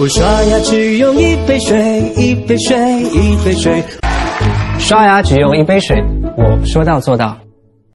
我刷牙只用一杯水一杯水一杯水。刷牙只用一杯水我说到做到。